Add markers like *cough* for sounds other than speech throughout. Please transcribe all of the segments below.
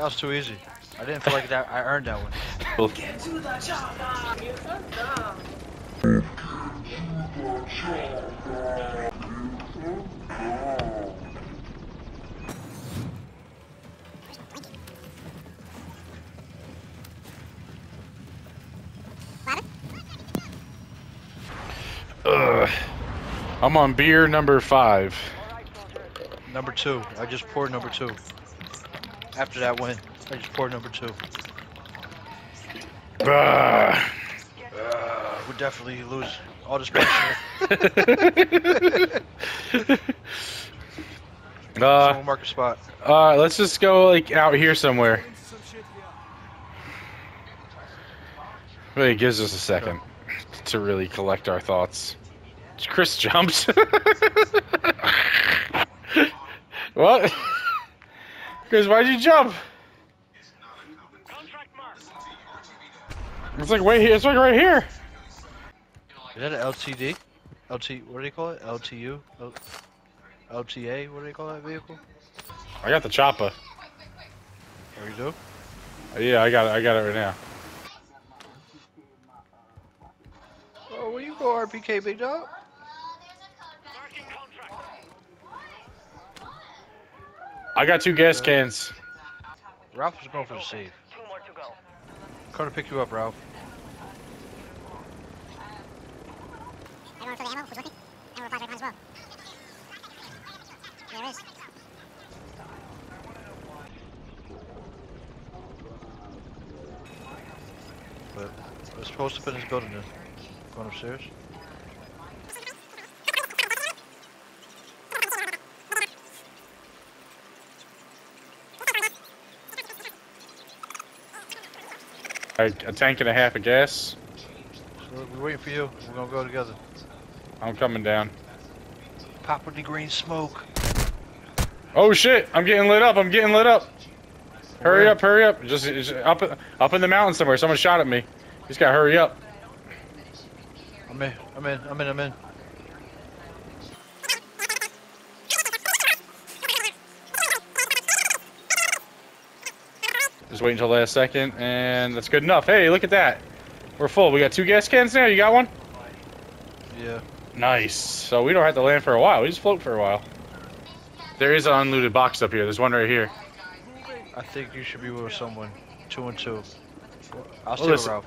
That was too easy. I didn't feel like that. I earned that one. Cool. You're so dumb. Ugh. I'm on beer number five. Number two. I just poured number two. After that win, I just poured number two. Uh, we definitely lose all this pressure. *laughs* uh, mark a spot. uh, let's just go like out here somewhere. Really gives us a second to really collect our thoughts. Chris jumps. *laughs* what? Chris, why'd you jump? It's like wait here. It's like right here. Is that an LTD? LT, what do you call it? LTU? L- LTA? What do they call that vehicle? I got the chopper. Oh, you do? Yeah, I got it. I got it right now. Oh, where you go, RPK, big dog? I got two gas uh, cans. Ralph was going for the save. Come to pick you up, Ralph. Anyone for the ammo? Who's looking? Ammo replies right behind as well. There is. But we're supposed to put in this building then. Going upstairs. A, a tank and a half of gas. We're waiting for you. We're gonna go together. I'm coming down. Pop with the green smoke. Oh shit! I'm getting lit up. I'm getting lit up. Hurry Where? up! Hurry up! Just, just up, up in the mountain somewhere. Someone shot at me. Just gotta hurry up. I'm in. I'm in. I'm in. I'm in. Just wait until the last second, and that's good enough. Hey, look at that. We're full. We got two gas cans now. You got one? Yeah. Nice. So we don't have to land for a while. We just float for a while. There is an unlooted box up here. There's one right here. I think you should be with someone. Two and two. I'll stay Well, with listen, Ralph.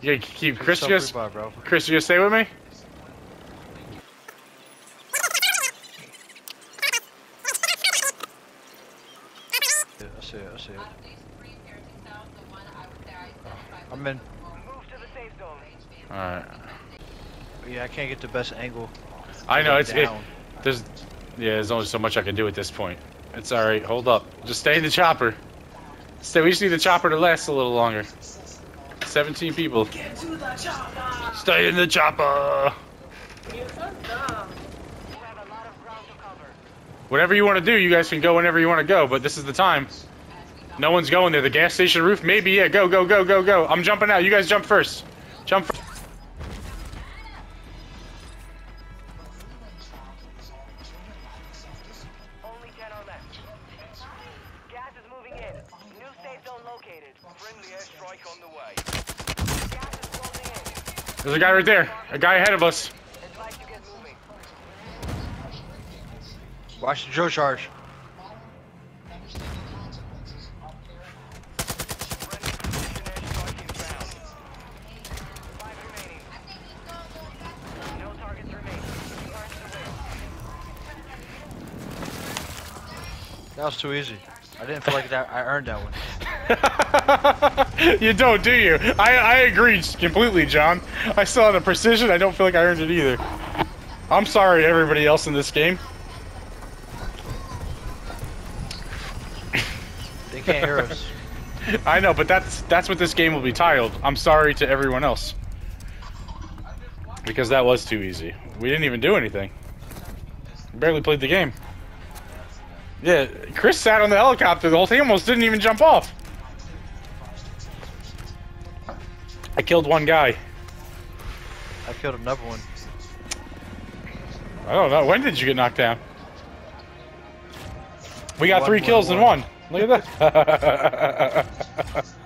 You gotta keep Chris. You yourself gonna, free vibe, Ralph. Chris, you gonna stay with me? Yeah, I see it. I see it. I'm in. All right. Yeah, I can't get the best angle. I know it's it, there's yeah. There's only so much I can do at this point. It's all right. Hold up. Just stay in the chopper. Stay. We just need the chopper to last a little longer. 17 people. Stay in the chopper. You're so dumb. Whatever you want to do, you guys can go whenever you want to go. But this is the time. No one's going there. The gas station roof, maybe. Yeah. Go, go, go, go, go. I'm jumping out. You guys jump first. Jump. First. Only 10 are left. Gas is moving in. New safe zone located. Friendly airstrike on the way. Gas is closing in. There's a guy right there. A guy ahead of us. Advise you get moving. Watch the Joe charge. Friendly precision airstrike inbound. Five remaining. No targets remain. You earned the win. That was too easy. I didn't feel like that. I earned that one. *laughs* you don't, do you? I, I agree completely, John. I saw the precision. I don't feel like I earned it either. I'm sorry, everybody else in this game. They can't hear us. *laughs* I know, but that's that's what this game will be titled. I'm sorry to everyone else. Because that was too easy. We didn't even do anything. Barely played the game. Yeah, Chris sat on the helicopter the whole thing, almost didn't even jump off. I killed one guy. I killed another one. I don't know. When did you get knocked down? We got three kills in one. one. Look at that. *laughs*